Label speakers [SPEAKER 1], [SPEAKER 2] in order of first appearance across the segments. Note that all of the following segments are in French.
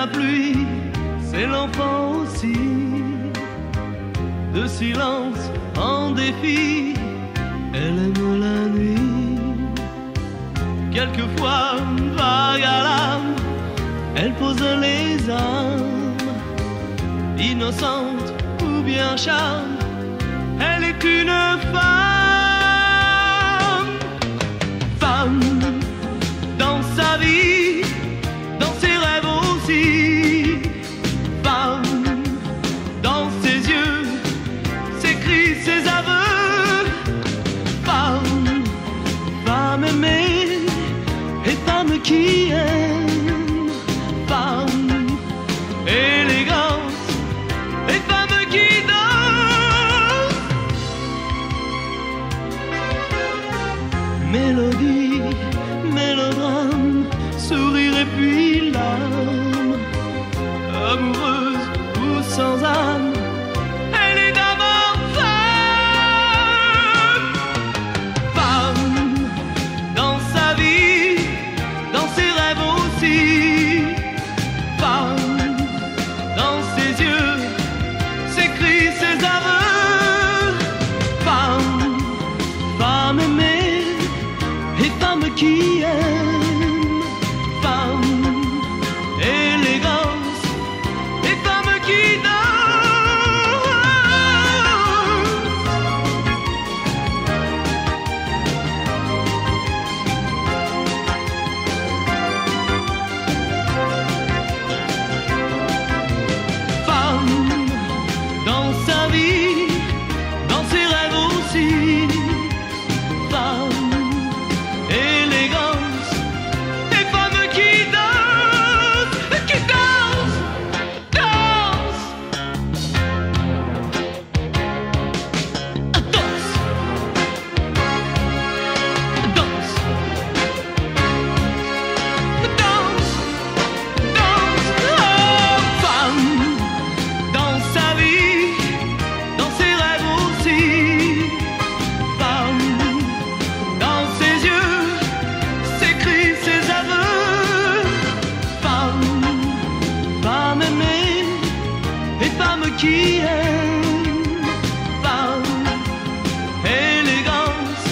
[SPEAKER 1] la pluie, c'est l'enfant aussi. De silence en défi, elle aime la nuit. Quelquefois, vague à l'âme, elle pose les âmes. Innocente ou bien charme, femme aimée et femme qui aime. Femme, élégance et femme qui danse. Mélodie, mélodrame, sourire et puis larmes. Femme qui aime. Femme, qui aiment femme, élégance,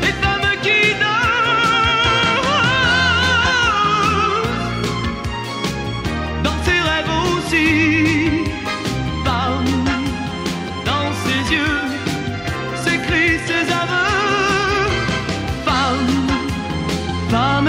[SPEAKER 1] les femmes qui dansent dans ses rêves aussi parle dans ses yeux, ses cris, ses aveux parle, femme